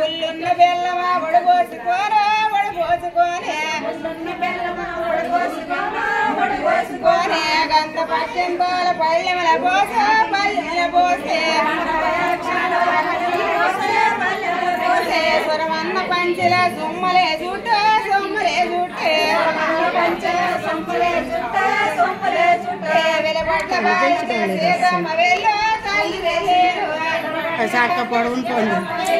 ఉల్లున్న బెల్లమా వడబోసుకోను వడబోసుకోనే వడబోసుకోనే గంత పచ్చింపాల పల్లెమల పోస పల్లెమల పోసే పోసే సురమన్న పంచిల సొమ్మలే జుట్ట का पढ़ पढ़